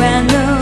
when the